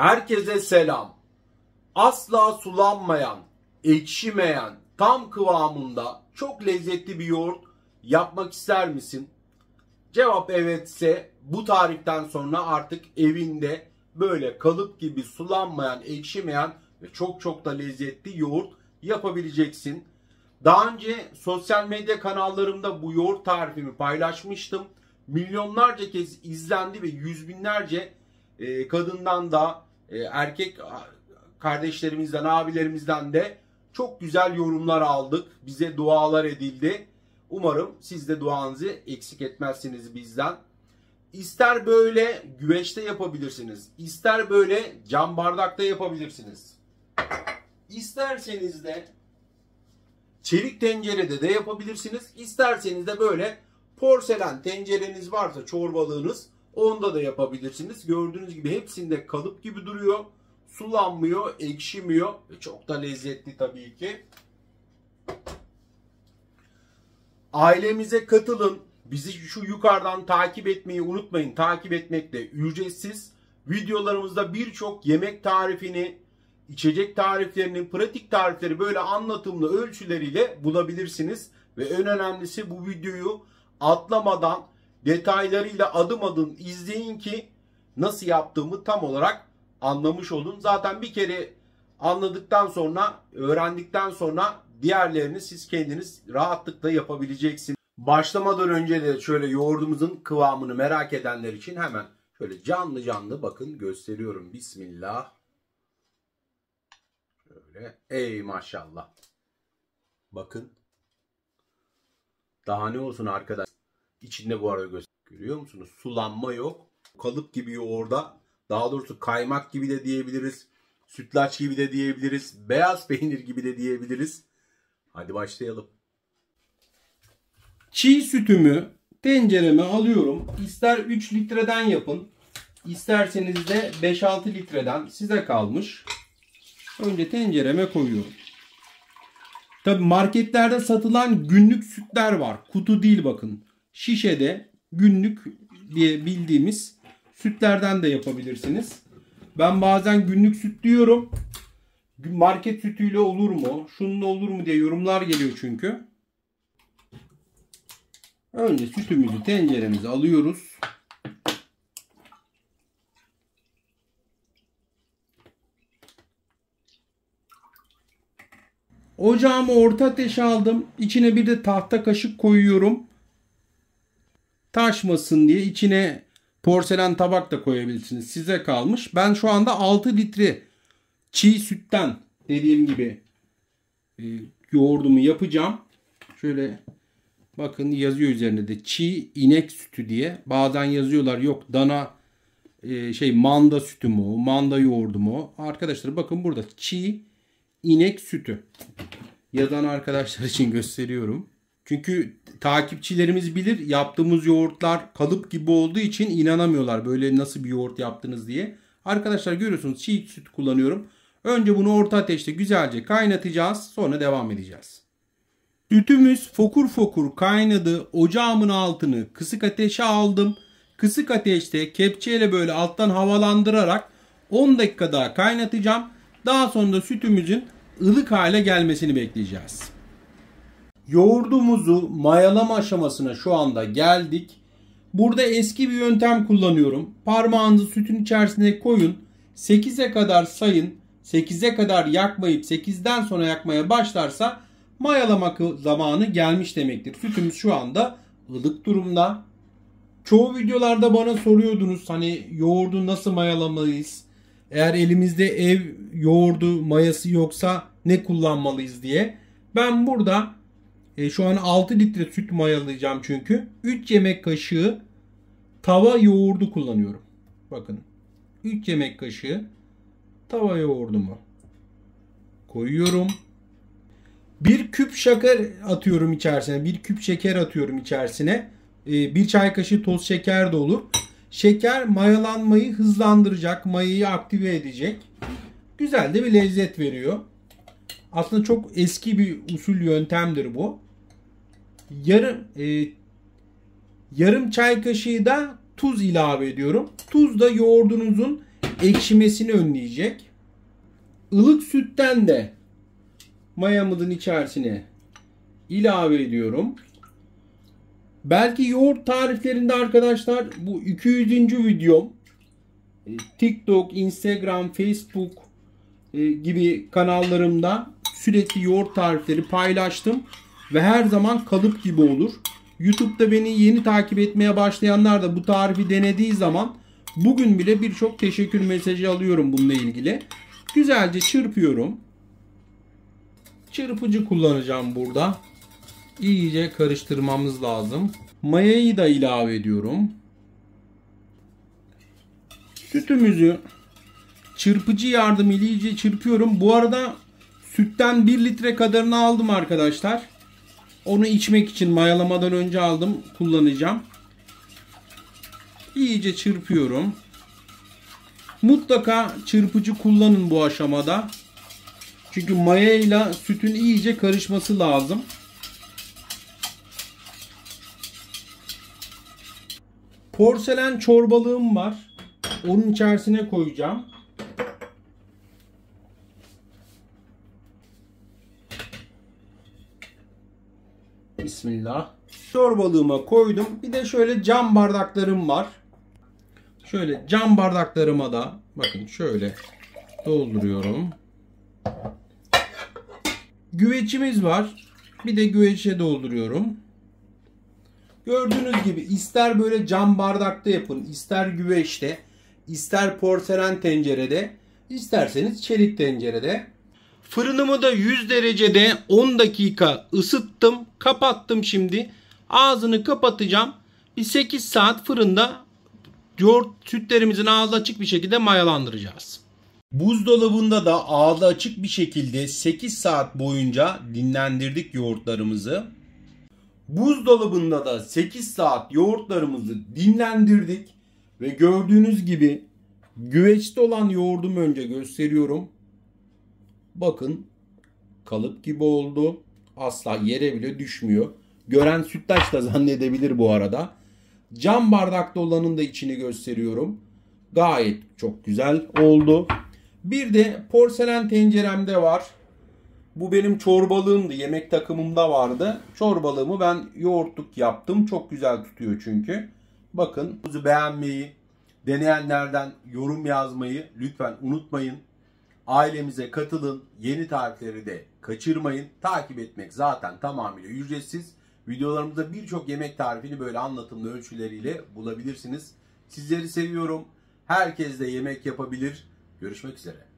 Herkese selam. Asla sulanmayan, ekşimeyen, tam kıvamında çok lezzetli bir yoğurt yapmak ister misin? Cevap evetse bu tariften sonra artık evinde böyle kalıp gibi sulanmayan, ekşimeyen ve çok çok da lezzetli yoğurt yapabileceksin. Daha önce sosyal medya kanallarımda bu yoğurt tarifimi paylaşmıştım. Milyonlarca kez izlendi ve yüz binlerce e, kadından da e, erkek kardeşlerimizden, abilerimizden de çok güzel yorumlar aldık. Bize dualar edildi. Umarım siz de duanızı eksik etmezsiniz bizden. İster böyle güveçte yapabilirsiniz. ister böyle cam bardakta yapabilirsiniz. İsterseniz de çelik tencerede de yapabilirsiniz. İsterseniz de böyle porselen tencereniz varsa çorbalığınız onda da yapabilirsiniz. Gördüğünüz gibi hepsinde kalıp gibi duruyor. Sulanmıyor, ekşimiyor ve çok da lezzetli tabii ki. Ailemize katılın. Bizi şu yukarıdan takip etmeyi unutmayın. Takip etmek de ücretsiz. Videolarımızda birçok yemek tarifini, içecek tariflerini, pratik tarifleri böyle anlatımlı ölçüleriyle bulabilirsiniz. Ve en önemlisi bu videoyu atlamadan detaylarıyla adım adım izleyin ki nasıl yaptığımı tam olarak anlamış olun. Zaten bir kere anladıktan sonra, öğrendikten sonra diğerlerini siz kendiniz rahatlıkla yapabileceksiniz. Başlamadan önce de şöyle yoğurdumuzun kıvamını merak edenler için hemen şöyle canlı canlı bakın gösteriyorum. Bismillah. Şöyle ey maşallah. Bakın. Daha ne olsun arkadaş. İçinde bu arada göster. Görüyor musunuz? Sulanma yok. Kalıp gibi yoğurda. Daha doğrusu kaymak gibi de diyebiliriz. Sütlaç gibi de diyebiliriz. Beyaz peynir gibi de diyebiliriz. Hadi başlayalım. Çiğ sütümü tencereme alıyorum. İster 3 litreden yapın. İsterseniz de 5-6 litreden size kalmış. Önce tencereme koyuyorum. Tabi marketlerde satılan günlük sütler var. Kutu değil bakın. Şişede günlük diye bildiğimiz sütlerden de yapabilirsiniz. Ben bazen günlük süt diyorum. Market sütüyle olur mu? Şununla olur mu diye yorumlar geliyor çünkü. Önce sütümüzü tenceremize alıyoruz. Ocağımı orta ateşe aldım. İçine bir de tahta kaşık koyuyorum. Taşmasın diye içine porselen tabak da koyabilirsiniz. Size kalmış. Ben şu anda 6 litre çiğ sütten dediğim gibi e, yoğurdumu yapacağım. Şöyle bakın yazıyor üzerinde de çiğ inek sütü diye. Bazen yazıyorlar yok dana e, şey manda sütü mü manda yoğurdu mu? Arkadaşlar bakın burada çiğ inek sütü. Yazan arkadaşlar için gösteriyorum. Çünkü takipçilerimiz bilir yaptığımız yoğurtlar kalıp gibi olduğu için inanamıyorlar böyle nasıl bir yoğurt yaptınız diye. Arkadaşlar görüyorsunuz çiğ süt kullanıyorum. Önce bunu orta ateşte güzelce kaynatacağız. Sonra devam edeceğiz. Sütümüz fokur fokur kaynadı. Ocağımın altını kısık ateşe aldım. Kısık ateşte kepçeyle böyle alttan havalandırarak 10 dakika daha kaynatacağım. Daha sonra da sütümüzün ılık hale gelmesini bekleyeceğiz. Yoğurdumuzu mayalama aşamasına şu anda geldik. Burada eski bir yöntem kullanıyorum. Parmağınızı sütün içerisine koyun. 8'e kadar sayın. 8'e kadar yakmayıp 8'den sonra yakmaya başlarsa mayalama zamanı gelmiş demektir. Sütümüz şu anda ılık durumda. Çoğu videolarda bana soruyordunuz hani yoğurdu nasıl mayalamalıyız? Eğer elimizde ev yoğurdu mayası yoksa ne kullanmalıyız diye. Ben burada e, şu an 6 litre süt mayalayacağım çünkü. 3 yemek kaşığı tava yoğurdu kullanıyorum. Bakın 3 yemek kaşığı tava yoğurdumu koyuyorum. Bir küp şeker atıyorum içerisine. Bir küp şeker atıyorum içerisine. E, bir çay kaşığı toz şeker de olur. Şeker mayalanmayı hızlandıracak. Mayayı aktive edecek. Güzel de bir lezzet veriyor. Aslında çok eski bir usul yöntemdir bu. Yarım e, yarım çay kaşığı da tuz ilave ediyorum. Tuz da yoğurdunuzun ekşimesini önleyecek. Ilık sütten de mayamızın içerisine ilave ediyorum. Belki yoğurt tariflerinde arkadaşlar bu 200. videom e, TikTok, Instagram, Facebook e, gibi kanallarımda sürekli yoğurt tarifleri paylaştım ve her zaman kalıp gibi olur. YouTube'da beni yeni takip etmeye başlayanlar da bu tarifi denediği zaman bugün bile birçok teşekkür mesajı alıyorum bununla ilgili. Güzelce çırpıyorum. Çırpıcı kullanacağım burada. İyice karıştırmamız lazım. Mayayı da ilave ediyorum. Sütümüzü çırpıcı yardımıyla iyice çırpıyorum. Bu arada sütten 1 litre kadarını aldım arkadaşlar. Onu içmek için mayalamadan önce aldım. Kullanacağım. İyice çırpıyorum. Mutlaka çırpıcı kullanın bu aşamada. Çünkü maya ile sütün iyice karışması lazım. Porselen çorbalığım var. Onun içerisine koyacağım. Bismillah. Çorbalığıma koydum. Bir de şöyle cam bardaklarım var. Şöyle cam bardaklarıma da bakın şöyle dolduruyorum. Güveçimiz var. Bir de güveçe dolduruyorum. Gördüğünüz gibi ister böyle cam bardakta yapın, ister güveçte, ister porselen tencerede, isterseniz çelik tencerede. Fırınımı da 100 derecede 10 dakika ısıttım. Kapattım şimdi. Ağzını kapatacağım. Bir 8 saat fırında yoğurt sütlerimizin ağzı açık bir şekilde mayalandıracağız. Buzdolabında da ağzı açık bir şekilde 8 saat boyunca dinlendirdik yoğurtlarımızı. Buzdolabında da 8 saat yoğurtlarımızı dinlendirdik ve gördüğünüz gibi güveçte olan yoğurdumu önce gösteriyorum. Bakın kalıp gibi oldu. Asla yere bile düşmüyor. Gören sütlaç da zannedebilir bu arada. Cam bardakta olanın da içini gösteriyorum. Gayet çok güzel oldu. Bir de porselen tenceremde var. Bu benim çorbalığımdı. Yemek takımımda vardı. Çorbalığımı ben yoğurtluk yaptım. Çok güzel tutuyor çünkü. Bakın beğenmeyi, deneyenlerden yorum yazmayı lütfen unutmayın. Ailemize katılın. Yeni tarifleri de kaçırmayın. Takip etmek zaten tamamıyla ücretsiz. Videolarımızda birçok yemek tarifini böyle anlatımlı ölçüleriyle bulabilirsiniz. Sizleri seviyorum. Herkes de yemek yapabilir. Görüşmek üzere.